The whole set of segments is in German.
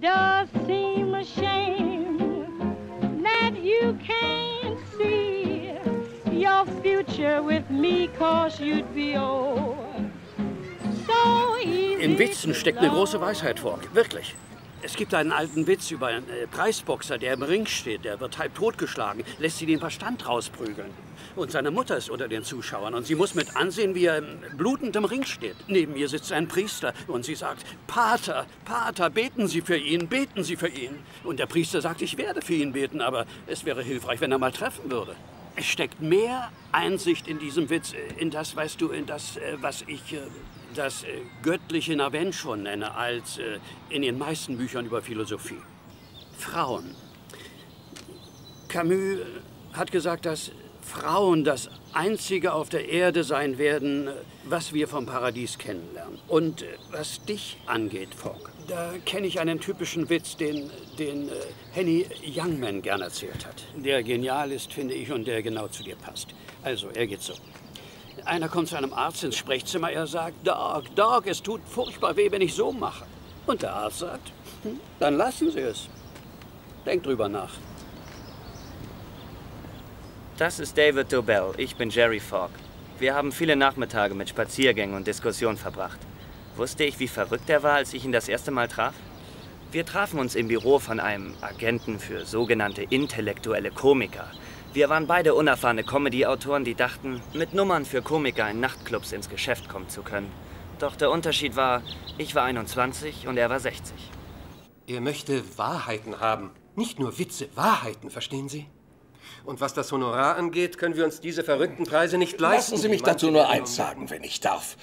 does seem a shame that you can't see your future with me, cause you'd be old. So easy Im Witzen steckt eine große. Weisheit vor. Wirklich. Es gibt einen alten Witz über einen äh, Preisboxer, der im Ring steht. Der wird halb totgeschlagen, lässt sie den Verstand rausprügeln. Und seine Mutter ist unter den Zuschauern und sie muss mit ansehen, wie er ähm, blutend im Ring steht. Neben ihr sitzt ein Priester und sie sagt, Pater, Pater, beten Sie für ihn, beten Sie für ihn. Und der Priester sagt, ich werde für ihn beten, aber es wäre hilfreich, wenn er mal treffen würde. Es steckt mehr Einsicht in diesem Witz, äh, in das, weißt du, in das, äh, was ich das äh, göttliche Navention nenne, als äh, in den meisten Büchern über Philosophie. Frauen. Camus äh, hat gesagt, dass Frauen das Einzige auf der Erde sein werden, äh, was wir vom Paradies kennenlernen. Und äh, was dich angeht, Fogg, da kenne ich einen typischen Witz, den, den äh, Henny Youngman gern erzählt hat. Der genial ist, finde ich, und der genau zu dir passt. Also, er geht so. Einer kommt zu einem Arzt ins Sprechzimmer, er sagt, Doc, Doc, es tut furchtbar weh, wenn ich so mache. Und der Arzt sagt, "Hm, dann lassen Sie es. Denk drüber nach. Das ist David Dobell. Ich bin Jerry Fogg. Wir haben viele Nachmittage mit Spaziergängen und Diskussionen verbracht. Wusste ich, wie verrückt er war, als ich ihn das erste Mal traf? Wir trafen uns im Büro von einem Agenten für sogenannte intellektuelle Komiker. Wir waren beide unerfahrene Comedy-Autoren, die dachten, mit Nummern für Komiker in Nachtclubs ins Geschäft kommen zu können. Doch der Unterschied war, ich war 21 und er war 60. Er möchte Wahrheiten haben. Nicht nur Witze, Wahrheiten, verstehen Sie? Und was das Honorar angeht, können wir uns diese verrückten Preise nicht leisten. Lassen Sie mich dazu nur eins sagen, wenn ich darf.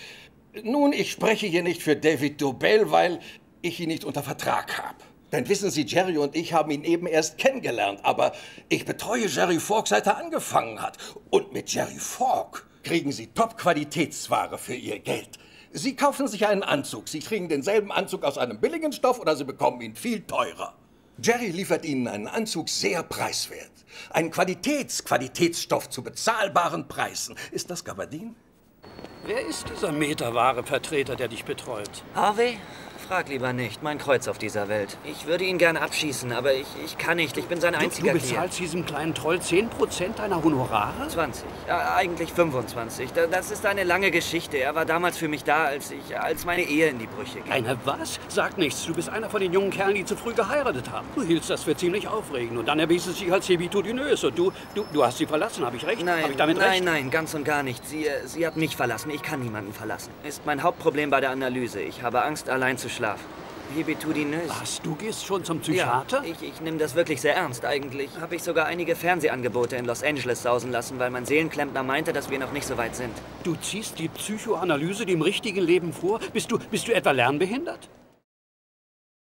Nun, ich spreche hier nicht für David Dobell, weil ich ihn nicht unter Vertrag habe. Denn wissen Sie, Jerry und ich haben ihn eben erst kennengelernt, aber ich betreue Jerry Fogg, seit er angefangen hat. Und mit Jerry Fogg kriegen Sie Top-Qualitätsware für Ihr Geld. Sie kaufen sich einen Anzug, Sie kriegen denselben Anzug aus einem billigen Stoff oder Sie bekommen ihn viel teurer. Jerry liefert Ihnen einen Anzug sehr preiswert. Einen Qualitäts-Qualitätsstoff zu bezahlbaren Preisen. Ist das Gabardin? Wer ist dieser meterwahre Vertreter, der dich betreut? Harvey? Frag lieber nicht. Mein Kreuz auf dieser Welt. Ich würde ihn gerne abschießen, aber ich, ich kann nicht. Ich bin sein Du, einziger du Klient. bezahlst diesem kleinen Troll 10% deiner Honorare? 20. Äh, eigentlich 25. Da- Das ist eine lange Geschichte. Er war damals für mich da, als ich, als meine Ehe in die Brüche ging. Eine was? Sag nichts. Du bist einer von den jungen Kerlen, die zu früh geheiratet haben. Du hieltst das für ziemlich aufregend. Und dann erwies es sich als hebitudinös. Und du, du, du hast sie verlassen. Habe ich recht? Nein, Hab ich damit nein, recht? nein, ganz und gar nicht. Sie, äh, sie hat mich verlassen. Ich kann niemanden verlassen. Ist mein Hauptproblem bei der Analyse. Ich habe Angst, allein zu schlafen. Hebitudinös. Was? Du gehst schon zum Ja, Psychiater? ich, ich nehme das wirklich sehr ernst. Eigentlich habe ich sogar einige Fernsehangebote in Los Angeles sausen lassen, weil mein Seelenklempner meinte, dass wir noch nicht so weit sind. Du ziehst die Psychoanalyse dem richtigen Leben vor? Bist du, bist du etwa lernbehindert?